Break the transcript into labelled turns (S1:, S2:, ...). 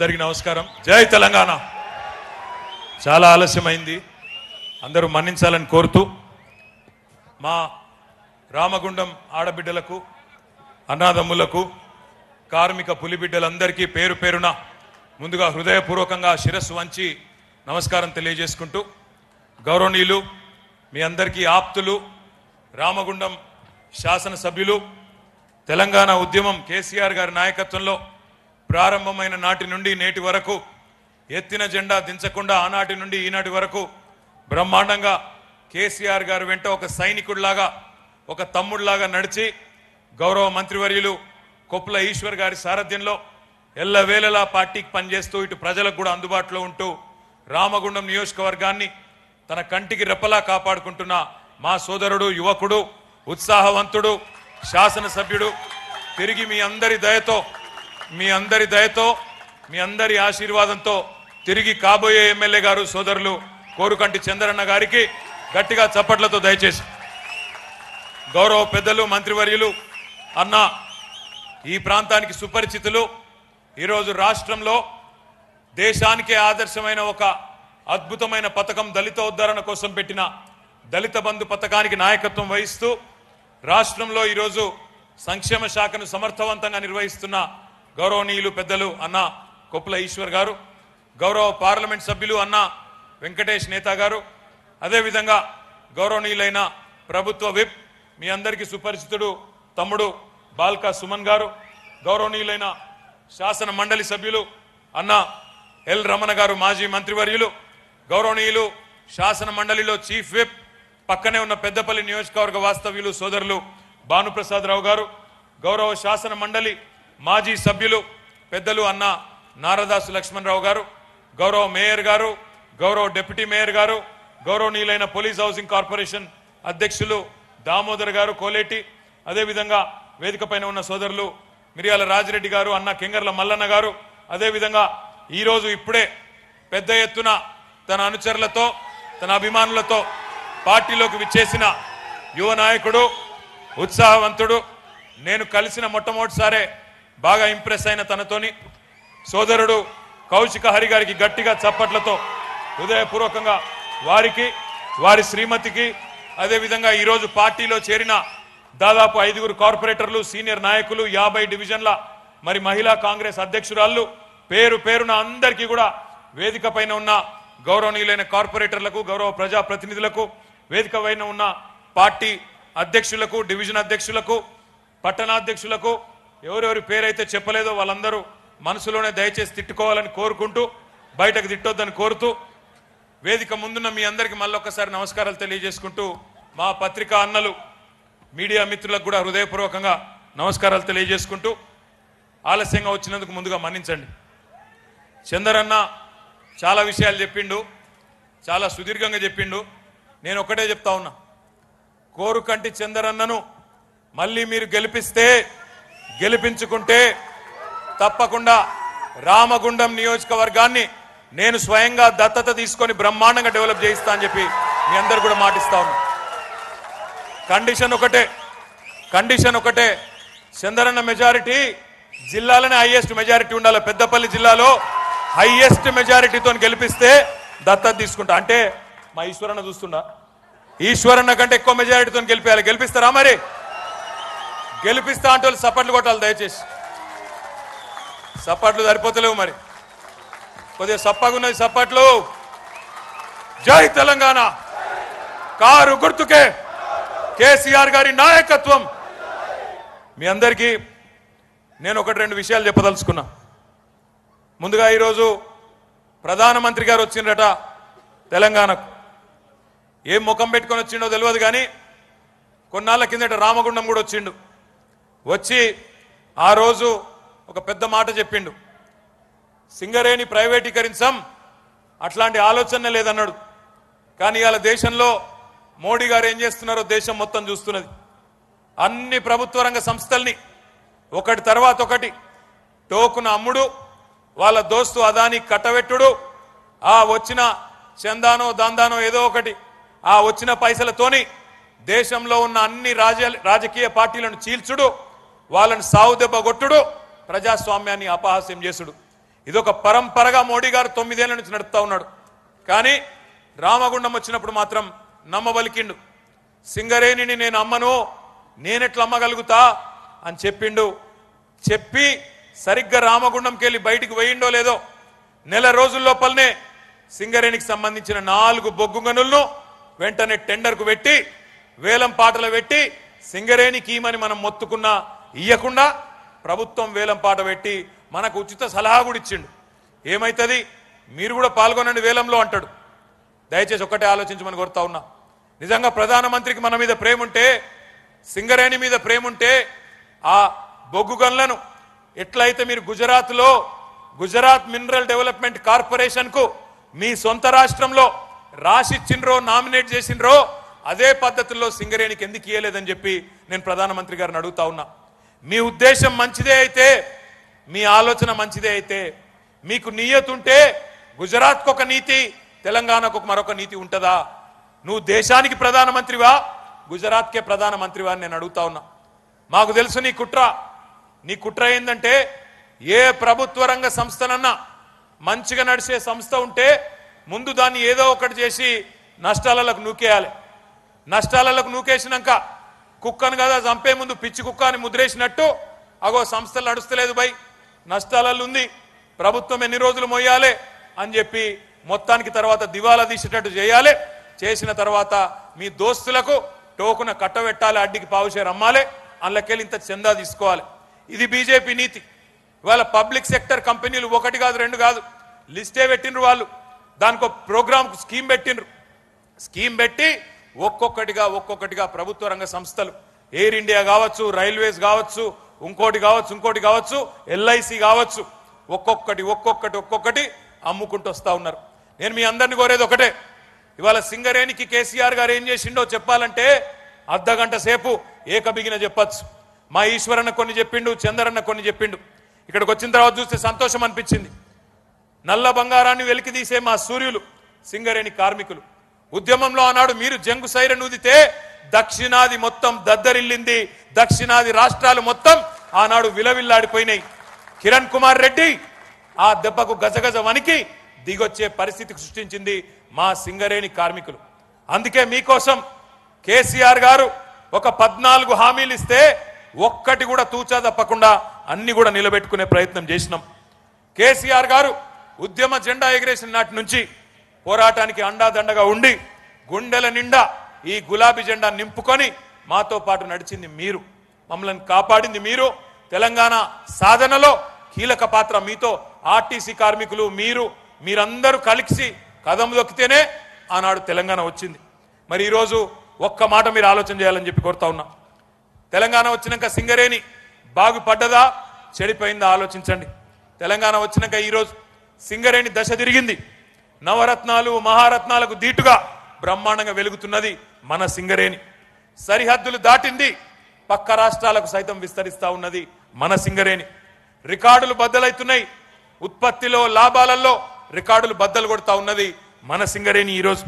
S1: అందరికీ నమస్కారం. జై తెలంగాణ. చాలా ఆలస్యమైంది. అందరూ మన్నించాలని కోరుతూ మా రామగుండం ఆడబిడ్డలకు అన్నాదమ్ములకు కార్మిక పులిబిడ్డలందరికీ పేరు పేరున ముందుగా హృదయపూర్వకంగా శిరస్సు వంచి నమస్కారం తెలియజేసుకుంటూ గౌరవనీయులు మీ అందరికీ ఆప్తులు రామగుండం శాసనసభ్యులు తెలంగాణ ఉద్యమం కేసీఆర్ గారి నాయకత్వంలో ప్రారంభమైన నాటి నుండి నేటి వరకు ఎత్తిన జెండా దించకుండా ఆనాటి నుండి ఈనాటి వరకు బ్రహ్మాండంగా కేసీఆర్ గారు వెంట ఒక సైనికుడిలాగా ఒక తమ్ముడిలాగా నడిచి గౌరవ మంత్రివర్యులు కొప్పుల ఈశ్వర్ గారి సారథ్యంలో ఎల్లవేళలా పార్టీకి పనిచేస్తూ ఇటు ప్రజలకు కూడా అందుబాటులో ఉంటూ రామగుండం నియోజకవర్గాన్ని తన కంటికి రెప్పలా కాపాడుకుంటున్న మా సోదరుడు యువకుడు ఉత్సాహవంతుడు శాసనసభ్యుడు తిరిగి మీ అందరి దయతో మీ అందరి దయతో మీ అందరి ఆశీర్వాదంతో తిరిగి కాబోయే ఎమ్మెల్యే గారు సోదరులు కోరుకంటి చంద్రన్న గారికి గట్టిగా చప్పట్లతో దయచేసి. గౌరవ పెద్దలు మంత్రివర్యులు అన్న ఈ ప్రాంతానికి సుపరిచితులు ఈరోజు రాష్ట్రంలో దేశానికే ఆదర్శమైన ఒక అద్భుతమైన పథకం దళిత ఉద్ధరణ కోసం పెట్టిన దళిత బంధు పథకానికి నాయకత్వం వహిస్తూ రాష్ట్రంలో ఈరోజు సంక్షేమ శాఖను సమర్థవంతంగా నిర్వహిస్తున్న గౌరవనీయులు పెద్దలు అన్న కొప్పుల ఈశ్వర్ గారు గౌరవ పార్లమెంట్ సభ్యులు అన్న వెంకటేష్ నేత గారు అదేవిధంగా గౌరవనీయులైన ప్రభుత్వ విప్ మీ అందరికీ సుపరిచితుడు తమ్ముడు బాల్కా సుమన్ గారు గౌరవనీయులైన శాసన మండలి సభ్యులు అన్న ఎల్ రమణ గారు మాజీ మంత్రివర్యులు గౌరవనీయులు శాసన మండలిలో చీఫ్ విప్ పక్కనే ఉన్న పెద్దపల్లి నియోజకవర్గ వాస్తవ్యులు సోదరులు భానుప్రసాద్ రావు గారు గౌరవ శాసన మండలి మాజీ సభ్యులు పెద్దలు అన్న నారదాసు లక్ష్మణరావు గారు గౌరవ మేయర్ గారు గౌరవ డిప్యూటీ మేయర్ గారు గౌరవనీయులైన పోలీస్ హౌసింగ్ కార్పొరేషన్ అధ్యక్షులు దామోదర్ గారు కోలేటి అదేవిధంగా వేదిక పైన ఉన్న సోదరులు మిరియాల రాజిరెడ్డి గారు అన్న కింగర్ల మల్లన్న గారు అదేవిధంగా ఈరోజు ఇప్పుడే పెద్ద ఎత్తున తన అనుచరులతో తన అభిమానులతో పార్టీలోకి విచ్చేసిన యువ నాయకుడు ఉత్సాహవంతుడు నేను కలిసిన మొట్టమొదటిసారే బాగా ఇంప్రెస్ అయిన తనతోని సోదరుడు కౌశిక హరి గారికి గట్టిగా చప్పట్లతో హృదయపూర్వకంగా వారికి వారి శ్రీమతికి అదేవిధంగా ఈరోజు పార్టీలో చేరిన దాదాపు ఐదుగురు కార్పొరేటర్లు సీనియర్ నాయకులు యాభై డివిజన్ల మరి మహిళా కాంగ్రెస్ అధ్యక్షురాళ్ళు పేరు పేరున అందరికీ కూడా వేదిక పైన ఉన్న గౌరవనీయులైన కార్పొరేటర్లకు గౌరవ ప్రజా ప్రతినిధులకు వేదిక పైన ఉన్న పార్టీ అధ్యక్షులకు డివిజన్ అధ్యక్షులకు పట్టణాధ్యక్షులకు ఎవరెవరి పేరైతే చెప్పలేదో వాళ్ళందరూ మనసులోనే దయచేసి తిట్టుకోవాలని కోరుకుంటూ బయటకు తిట్టొద్దని కోరుతూ వేదిక ముందున్న మీ అందరికి మళ్ళొక్కసారి నమస్కారాలు తెలియజేసుకుంటూ మా పత్రికా అన్నలు మీడియా మిత్రులకు కూడా హృదయపూర్వకంగా నమస్కారాలు తెలియజేసుకుంటూ ఆలస్యంగా వచ్చినందుకు ముందుగా మన్నించండి. చందరన్న చాలా విషయాలు చెప్పిండు చాలా సుదీర్ఘంగా చెప్పిండు. నేను ఒకటే చెప్తా ఉన్నా కోరుకంటి చందరన్నను మళ్ళీ మీరు గెలిపిస్తే గెలిపించుకుంటే తప్పకుండా రామగుండం నియోజకవర్గాన్ని నేను స్వయంగా దత్తత తీసుకొని బ్రహ్మాండంగా డెవలప్ చేయిస్తా అని చెప్పి మీ అందరు కూడా మాటిస్తా ఉన్నా. కండిషన్ ఒకటే కండిషన్ ఒకటే. చందరన్న మెజారిటీ జిల్లాలోనే హైయెస్ట్ మెజారిటీ ఉండాలి. పెద్దపల్లి జిల్లాలో హైయెస్ట్ మెజారిటీతో గెలిపిస్తే దత్తత తీసుకుంటా. అంటే మా ఈశ్వరన్న చూస్తున్నా. ఈశ్వరన్న కంటే ఎక్కువ మెజారిటీతో గెలిపేయాలి. గెలిపిస్తారా మరి? గెలిపిస్తా అంటే వాళ్ళు సపట్లు కొట్టాలి దయచేసి. సపట్లు సరిపోతలేవు మరి. కొద్దిగా సప్పగున్నది సప్పట్లు. జై తెలంగాణ. కారు గుర్తుకే. కేసీఆర్ గారి నాయకత్వం. మీ అందరికీ నేను ఒకటి రెండు విషయాలు చెప్పదలుచుకున్నా. ముందుగా ఈరోజు ప్రధానమంత్రి గారు వచ్చిండ్రట తెలంగాణకు. ఏం ముఖం పెట్టుకొని వచ్చిండో తెలియదు కానీ కొన్నాళ్ళ కిందట రామగుండం కూడా వచ్చిండు. వచ్చి ఆ రోజు ఒక పెద్ద మాట చెప్పిండు. సింగరేణి ప్రైవేటీకరించాం అట్లాంటి ఆలోచన లేదన్నాడు. కానీ ఇవాళ దేశంలో మోడీ గారు ఏం చేస్తున్నారో దేశం మొత్తం చూస్తున్నది. అన్ని ప్రభుత్వ రంగ సంస్థల్ని ఒకటి తర్వాత ఒకటి టోకున అమ్ముడు వాళ్ళ దోస్తు అదాని కట్టబెట్టుడు ఆ వచ్చిన చందానో దాందానో ఏదో ఒకటి ఆ వచ్చిన పైసలతోని దేశంలో ఉన్న అన్ని రాజకీయ పార్టీలను చీల్చుడు వాళ్ళని సావు దెబ్బ కొట్టుడు ప్రజాస్వామ్యాన్ని అపహాస్యం చేసుడు. ఇదొక పరంపరగా మోడీ గారు తొమ్మిదేళ్ళ నుంచి నడుపుతా ఉన్నాడు. కానీ రామగుండం వచ్చినప్పుడు మాత్రం నమ్మబలికిండు సింగరేణిని నేను అమ్మను నేనెట్లా అమ్మగలుగుతా అని చెప్పిండు. చెప్పి సరిగ్గా రామగుండంకి వెళ్ళి బయటికి పోయిండో లేదో నెల రోజుల లోపలనే సింగరేణికి సంబంధించిన నాలుగు బొగ్గు గనులను వెంటనే టెండర్కు పెట్టి వేలం పాటలు పెట్టి సింగరేణికి ఈమని మనం మొత్తుకున్నా ఇయ్యకుండా ప్రభుత్వం వేలం పాట పెట్టి మనకు ఉచిత సలహా కూడా ఇచ్చిండు. ఏమవుతుంది మీరు కూడా పాల్గొనండి వేలంలో అంటాడు. దయచేసి ఒక్కటే ఆలోచించమని కోరుతా ఉన్నా. నిజంగా ప్రధానమంత్రికి మన మీద ప్రేమ ఉంటే సింగరేణి మీద ప్రేమ ఉంటే ఆ బొగ్గు గన్లను ఎట్లయితే మీరు గుజరాత్లో గుజరాత్ మినరల్ డెవలప్మెంట్ కార్పొరేషన్కు మీ సొంత రాష్ట్రంలో రాసిచ్చిండ్రో నామినేట్ చేసిండ్రో అదే పద్ధతుల్లో సింగరేణికి ఎందుకు ఇయ్యలేదని చెప్పి నేను ప్రధానమంత్రి గారిని అడుగుతా ఉన్నా. మీ ఉద్దేశం మంచిదే అయితే మీ ఆలోచన మంచిదే అయితే మీకు నియతుంటే గుజరాత్కు ఒక నీతి తెలంగాణకు ఒక మరొక నీతి ఉంటుందా? నువ్వు దేశానికి ప్రధానమంత్రివా? గుజరాత్కే ప్రధానమంత్రివా అని నేను అడుగుతా ఉన్నా. మాకు తెలుసు నీ కుట్ర. నీ కుట్ర ఏంటంటే ఏ ప్రభుత్వ రంగ సంస్థనన్నా మంచిగా నడిచే సంస్థ ఉంటే ముందు దాన్ని ఏదో ఒకటి చేసి నష్టాలకు నూకేయాలి. నష్టాలకు నూకేసినాక కుక్కను కదా చంపే ముందు పిచ్చి కుక్క అని ముద్రేసినట్టు అగో సంస్థలు నడుస్తలేదు బై నష్టాలలో ఉంది ప్రభుత్వం ఎన్ని రోజులు మొయ్యాలి అని చెప్పి మొత్తానికి తర్వాత దివాలా తీసేటట్టు చేయాలి. చేసిన తర్వాత మీ దోస్తులకు టోకున కట్టబెట్టాలి అడ్డికి పావుషేర్ అమ్మాలి అందులోకెళ్ళి ఇంత చందా తీసుకోవాలి. ఇది బీజేపీ నీతి. ఇవాళ పబ్లిక్ సెక్టర్ కంపెనీలు ఒకటి కాదు రెండు కాదు లిస్టే పెట్టిండ్రు వాళ్ళు. దానికి ఒక ప్రోగ్రామ్ స్కీమ్ పెట్టిండ్రు. స్కీమ్ పెట్టి ఒక్కొక్కటిగా ఒక్కొక్కటిగా ప్రభుత్వ రంగ సంస్థలు ఎయిర్ ఇండియా కావచ్చు రైల్వేస్ కావచ్చు ఇంకోటి కావచ్చు ఇంకోటి కావచ్చు ఎల్ఐసి కావచ్చు ఒక్కొక్కటి ఒక్కొక్కటి ఒక్కొక్కటి అమ్ముకుంటూ వస్తూ ఉన్నారు. నేను మీ అందరిని కోరేది ఒకటే ఇవాళ సింగరేణికి కేసీఆర్ గారు ఏం చేసిండో చెప్పాలంటే అర్ధగంట సేపు ఏకబిగిన చెప్పచ్చు. మా ఈశ్వరన్న కొన్ని చెప్పిండు చందరన్న కొన్ని చెప్పిండు. ఇక్కడికి వచ్చిన తర్వాత చూస్తే సంతోషం అనిపించింది. నల్ల బంగారాన్ని వెలికి తీసే మా సూర్యులు సింగరేణి కార్మికులు. ఉద్యమంలో ఆనాడు మీరు జంగు సైరన్ ఊదితే దక్షిణాది మొత్తం దద్దరిల్లింది. దక్షిణాది రాష్ట్రాలు మొత్తం ఆనాడు విలవిల్లాడిపోయినాయి. కిరణ్ కుమార్ రెడ్డి ఆ దెబ్బకు గజగజ వణికి దిగొచ్చే పరిస్థితి సృష్టించింది మా సింగరేణి కార్మికులు. అందుకే మీకోసం కేసీఆర్ గారు ఒక పద్నాలుగు హామీలు ఇస్తే ఒక్కటి కూడా తూచా తప్పకుండా అన్ని కూడా నిలబెట్టుకునే ప్రయత్నం చేసినాం. కేసీఆర్ గారు ఉద్యమ జెండా ఎగిరేసిన నాటి నుంచి పోరాటానికి అండాదండగా ఉండి గుండెల నిండా ఈ గులాబీ జెండా నింపుకొని మాతో పాటు నడిచింది మీరు. మమ్మల్ని కాపాడింది మీరు. తెలంగాణ సాధనలో కీలక పాత్ర మీతో ఆర్టీసీ కార్మికులు మీరు మీరందరూ కలిసి కదం దొక్కితేనే ఆనాడు తెలంగాణ వచ్చింది. మరి ఈరోజు ఒక్క మాట మీరు ఆలోచన చేయాలని చెప్పి కోరుతా ఉన్నా. తెలంగాణ వచ్చినాక సింగరేణి బాగుపడ్డదా చెడిపోయిందా? ఆలోచించండి. తెలంగాణ వచ్చినాక ఈరోజు సింగరేణి దశ తిరిగింది. నవరత్నాలు మహారత్నాలకు దీటుగా బ్రహ్మాండంగా వెలుగుతున్నది మన సింగరేణి. సరిహద్దులు దాటింది పక్క రాష్ట్రాలకు సైతం విస్తరిస్తా ఉన్నది మన సింగరేణి. రికార్డులు బద్దలైతున్నాయి. ఉత్పత్తిలో లాభాలలో రికార్డులు బద్దలు కొడతా ఉన్నది మన సింగరేణి ఈరోజు.